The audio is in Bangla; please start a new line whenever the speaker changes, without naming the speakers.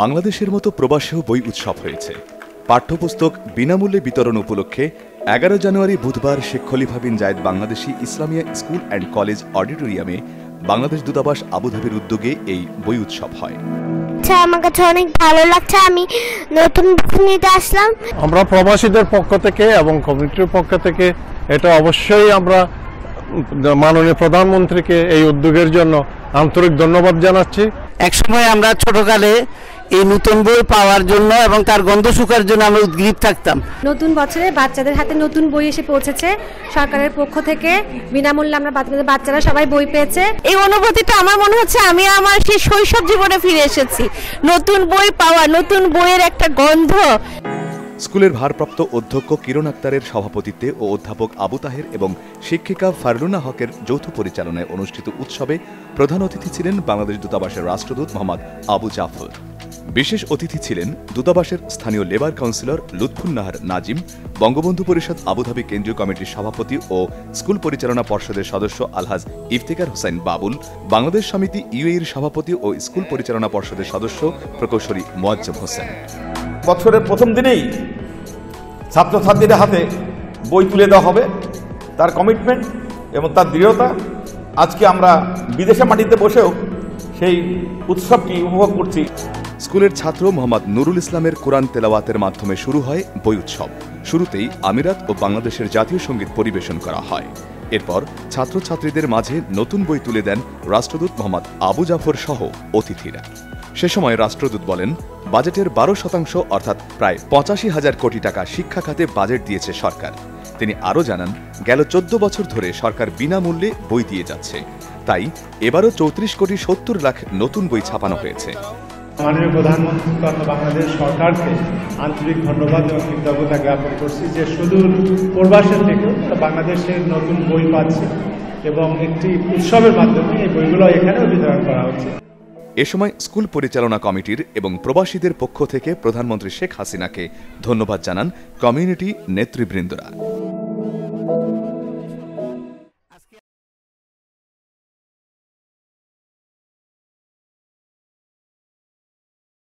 বাংলাদেশের মতো প্রবাসেও বই উৎসব হয়েছে। পাঠ্যপুস্তক বিনামূল্যে বিতরণ উপলক্ষে এগারো জানুয়ারি বুধবার Sheikh Khalifa bin Zayed Bangladeshi Islamia school and college অডিটোরিয়ামে বাংলাদেশ দূতাবাস আবুধাবির উদ্যোগে এই বই উৎসব হয়।
আচ্ছা আমার কাছে অনেক ভালো লাগছে। আমি নতুন নিতে আসলাম।
আমরা প্রবাসীদের পক্ষ থেকে এবং কমিটির পক্ষ থেকে এটা অবশ্যই আমরা মাননীয় প্রধানমন্ত্রীকে এই উদ্যোগের জন্য আন্তরিক ধন্যবাদ জানাচ্ছি।
একসময় আমরা ছোটকালে এই নতুন বই পাওয়ার জন্য এবং তার গন্ধ শুকার জন্য আমরা উদ্গ্রীব থাকতাম।
নতুন বছরে বাচ্চাদের হাতে নতুন বই এসে পৌঁছেছে। সরকারের পক্ষ থেকে বিনামূল্যে আমরা বাচ্চাদের বাচ্চারা সবাই বই পেয়েছে।
এই অনুভূতিটা আমার মনে হচ্ছে আমি আমার সেই শৈশব জীবনে ফিরে এসেছি। নতুন বই পাওয়া নতুন বইয়ের একটা গন্ধ।
স্কুলের ভারপ্রাপ্ত অধ্যক্ষ কিরণ আক্তারের সভাপতিত্বে ও অধ্যাপক আবু তাহের এবং শিক্ষিকা ফারলুনা হকের যৌথ পরিচালনায় অনুষ্ঠিত উৎসবে প্রধান অতিথি ছিলেন বাংলাদেশ দূতাবাসের রাষ্ট্রদূত মোহাম্মদ আবু জাফর। বিশেষ অতিথি ছিলেন দূতাবাসের স্থানীয় labour counsellor Lutfunnahar Nazim, Bangabandhu Parishad Abu Dhabi কেন্দ্রীয় কমিটির সভাপতি ও স্কুল পরিচালনা পর্ষদের সদস্য আলহাজ ইফতেকার হোসেন বাবুল, বাংলাদেশ সমিতি ইউএইর সভাপতি ও স্কুল পরিচালনা পর্ষদের সদস্য প্রকৌশলী মোয়াজ্জম হোসেন।
বছরের প্রথম দিনেই ছাত্রছাত্রীদের হাতে বই তুলে দেওয়া হবে। তার কমিটমেন্ট এবং তার দৃঢ়তা। আজকে আমরা বিদেশে মাটিতে বসেও সেই উৎসবটি উপভোগ করছি।
স্কুলের ছাত্র মোহাম্মদ নুরুল ইসলামের কোরআন তেলাওয়াতের মাধ্যমে শুরু হয় বই উৎসব। শুরুতেই আমিরাত ও বাংলাদেশের জাতীয় সংগীত পরিবেশন করা হয়। এরপর ছাত্রছাত্রীদের মাঝে নতুন বই তুলে দেন রাষ্ট্রদূত মোহাম্মদ আবু জাফর সহ অতিথিরা। সে সময় রাষ্ট্রদূত বলেন, বাজেটের বারো শতাংশ অর্থাৎ প্রায় পঁচাশি হাজার কোটি টাকা শিক্ষা খাতে বাজেট দিয়েছে সরকার। তিনি আরও জানান, গেল চোদ্দ বছর ধরে সরকার বিনামূল্যে বই দিয়ে যাচ্ছে। তাই এবারও চৌত্রিশ কোটি সত্তর লাখ নতুন বই ছাপানো হয়েছে।
মাননীয় প্রধানমন্ত্রী তথা বাংলাদেশ সরকারকে আন্তরিক ধন্যবাদ এবং কৃতজ্ঞতা জ্ঞাপন করছি যে সুদূর প্রবাসের থেকেও বাংলাদেশের নতুন বই পাচ্ছে এবং একটি উৎসবের মাধ্যমে এই বইগুলো এখানেও বিতরণ করা হচ্ছে।
এ সময় স্কুল পরিচালনা কমিটির এবং প্রবাসীদের পক্ষ থেকে প্রধানমন্ত্রী শেখ হাসিনাকে ধন্যবাদ জানান কমিউনিটি নেতৃবৃন্দরা।